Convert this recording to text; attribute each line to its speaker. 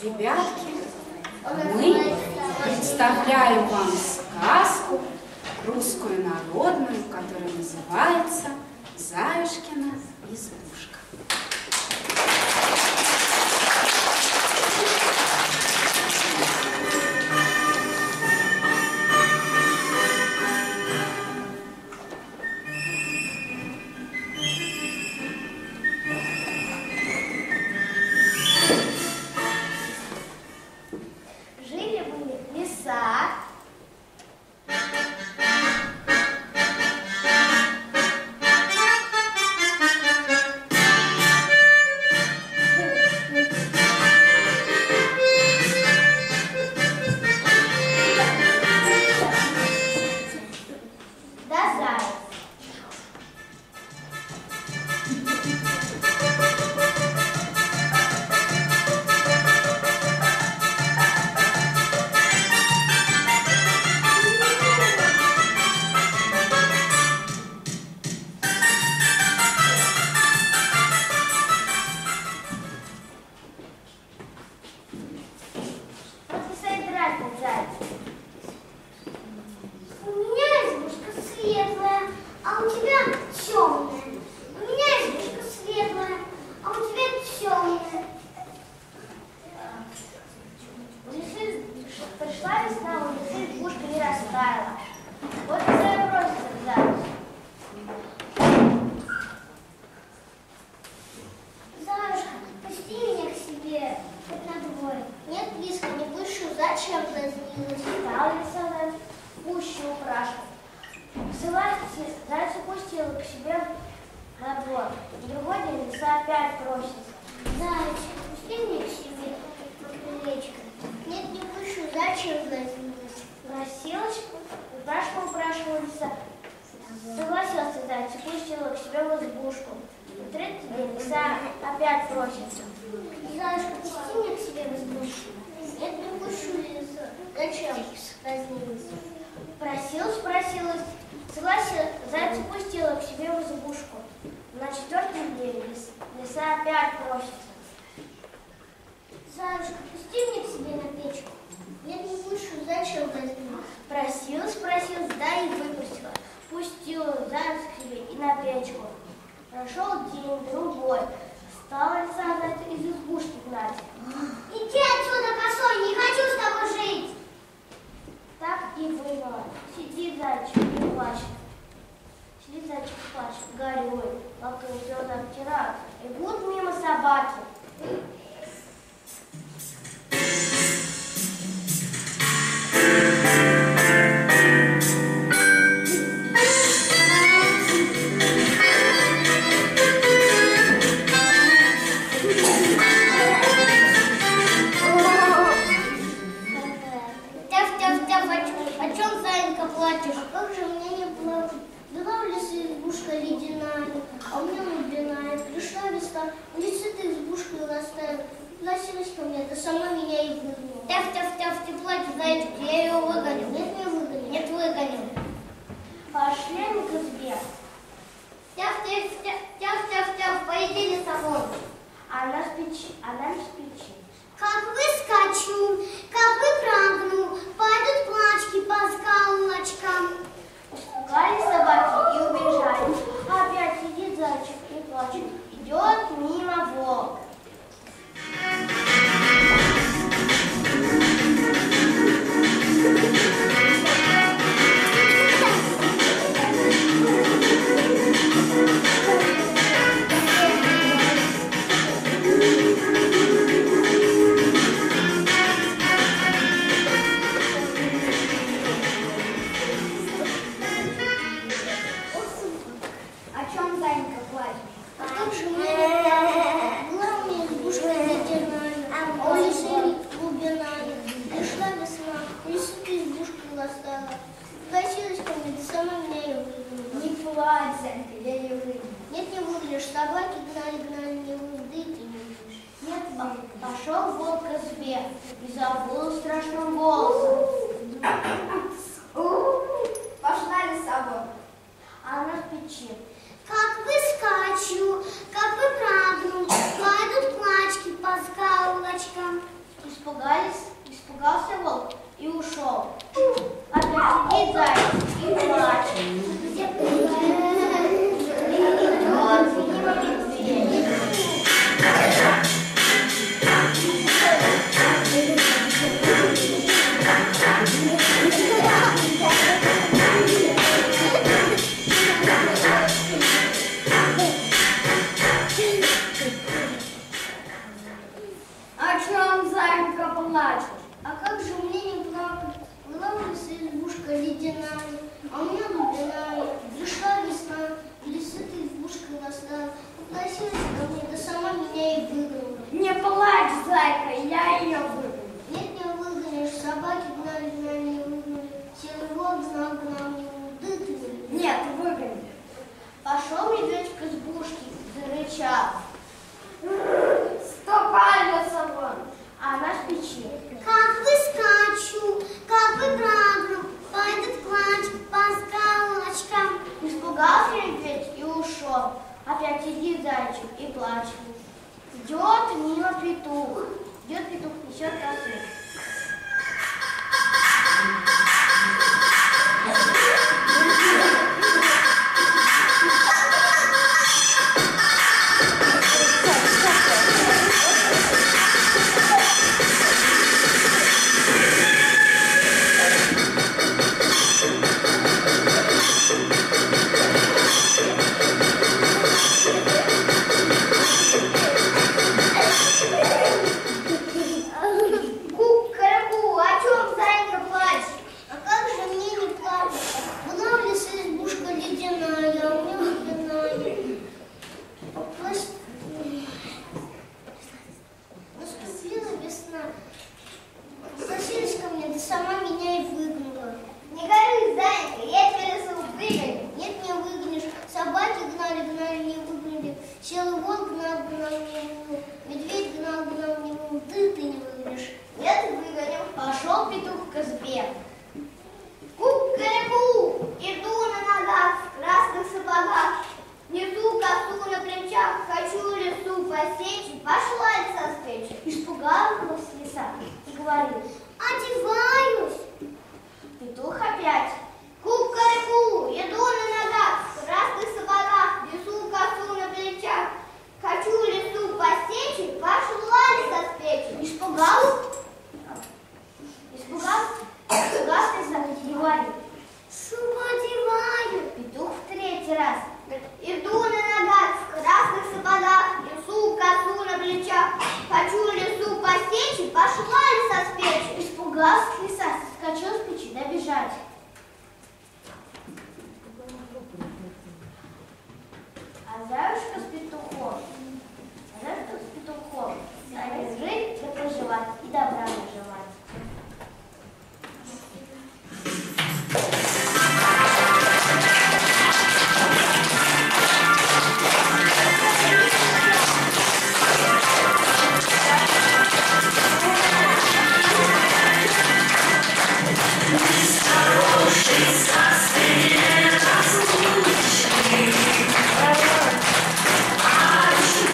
Speaker 1: Ребятки, мы представляем вам сказку русскую народную, которая называется «Заюшкина избушка».
Speaker 2: К себе на
Speaker 3: двор. Другой день лиса опять просится.
Speaker 2: Зайчик, пусти меня к себе на крылечко. Нет, не пущу. Зачем дразнилась?
Speaker 3: Просилась, упрашивала, упрашивала лиса. Согласился заяц и пустила к себе в избушку. На третий день лиса опять просится.
Speaker 2: Заюшка, пусти меня к себе в избушку. Нет, не пущу, Лиса. Зачем дразнилась?
Speaker 3: Просилась, просилась, согласилась, зайца пустила к себе в избушку. На четвертый день лис- лиса опять просится.
Speaker 2: Заюшка, пусти меня к себе на печку. Нет, не пущу. Зачем дразнилась?
Speaker 3: Просилась, просилась, да и выпустила. Пустила заяц к себе и на печку. Прошел день, другой. Стала лиса Собаки
Speaker 2: гнали, гнали, не уздыки не увидишь.
Speaker 3: Нет, пошел волк к избе и забыл страшным голосом.
Speaker 4: Пошла лесово.
Speaker 3: А она в печи.
Speaker 2: Как выскочу, как выпрыгну, кладут клачки по скалочкам.
Speaker 3: Испугались, испугался волк и ушел. Опять иди, заяц.
Speaker 2: much. Еще раз. раз. Иду на ногах, в красных сапогах, несу косу на плечах. Хочу лесу посечь, пошла лиса с печи.
Speaker 3: Испугалась лиса, соскочил с печи, да.
Speaker 5: А за